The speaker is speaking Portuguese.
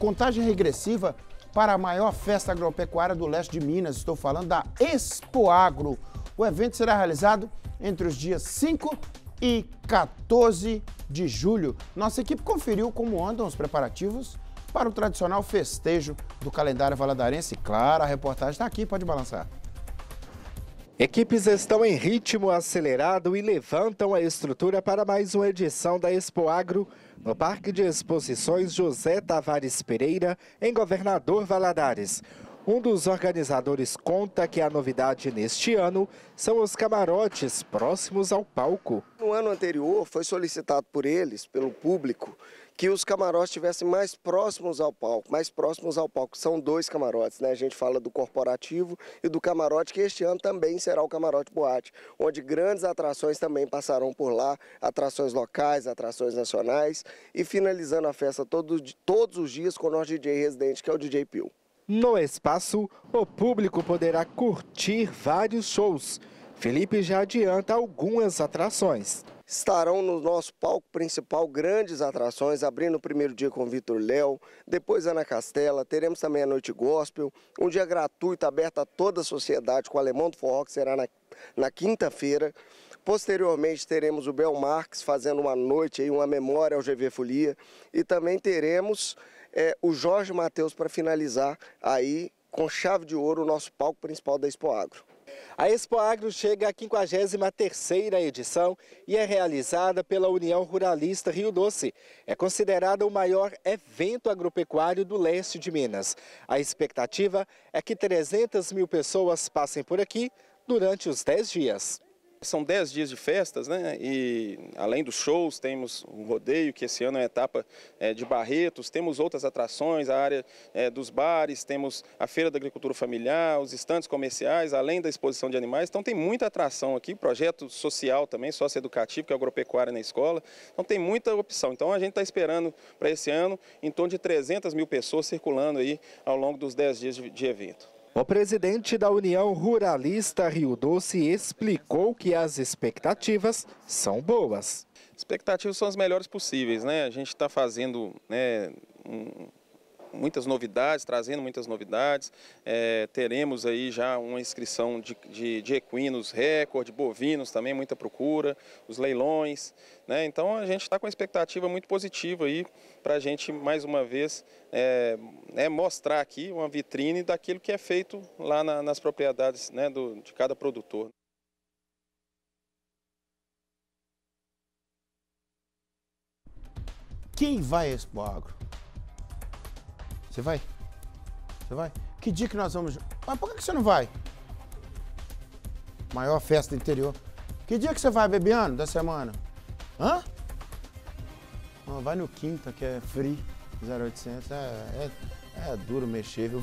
contagem regressiva para a maior festa agropecuária do leste de Minas. Estou falando da Expo Agro. O evento será realizado entre os dias 5 e 14 de julho. Nossa equipe conferiu como andam os preparativos para o tradicional festejo do calendário valadarense. Claro, a reportagem está aqui, pode balançar. Equipes estão em ritmo acelerado e levantam a estrutura para mais uma edição da Expo Agro no Parque de Exposições José Tavares Pereira, em Governador Valadares. Um dos organizadores conta que a novidade neste ano são os camarotes próximos ao palco. No ano anterior foi solicitado por eles, pelo público, que os camarotes estivessem mais próximos ao palco, mais próximos ao palco. São dois camarotes, né? A gente fala do corporativo e do camarote, que este ano também será o camarote boate, onde grandes atrações também passarão por lá, atrações locais, atrações nacionais, e finalizando a festa todos, todos os dias com o nosso DJ residente, que é o DJ Pio. No espaço, o público poderá curtir vários shows. Felipe já adianta algumas atrações. Estarão no nosso palco principal grandes atrações, abrindo o primeiro dia com Vitor Léo, depois Ana Castela, teremos também a Noite Gospel, um dia gratuito aberto a toda a sociedade com o Alemão do Forró, que será na, na quinta-feira. Posteriormente teremos o Bel Marques fazendo uma noite, aí, uma memória ao GV Folia, e também teremos é, o Jorge Matheus para finalizar aí com chave de ouro o nosso palco principal da Expo Agro. A Expo Agro chega à 53ª edição e é realizada pela União Ruralista Rio Doce. É considerada o maior evento agropecuário do leste de Minas. A expectativa é que 300 mil pessoas passem por aqui durante os 10 dias. São 10 dias de festas, né? E além dos shows, temos um rodeio, que esse ano é a etapa é, de Barretos, temos outras atrações, a área é, dos bares, temos a Feira da Agricultura Familiar, os estantes comerciais, além da exposição de animais. Então tem muita atração aqui, projeto social também, socioeducativo, que é agropecuária na escola. Então tem muita opção. Então a gente está esperando para esse ano em torno de 300 mil pessoas circulando aí ao longo dos 10 dias de, de evento. O presidente da União Ruralista Rio Doce explicou que as expectativas são boas. Expectativas são as melhores possíveis, né? A gente está fazendo né, muitas novidades, trazendo muitas novidades. É, teremos aí já uma inscrição de, de, de, equinos recorde, bovinos também, muita procura, os leilões. Né? Então a gente está com uma expectativa muito positiva aí para a gente, mais uma vez, é, é, mostrar aqui uma vitrine daquilo que é feito lá na, nas propriedades né, do, de cada produtor. Quem vai a Expo Agro? Você vai? Você vai? Que dia que nós vamos. Mas por que você não vai? Maior festa do interior. Que dia que você vai, Bebiano, da semana? Hã? vai no quinta, que é free, 0800. É, é, é duro mexer, viu?